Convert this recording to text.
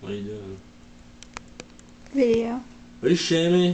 What are you doing? Video. Are you shaming?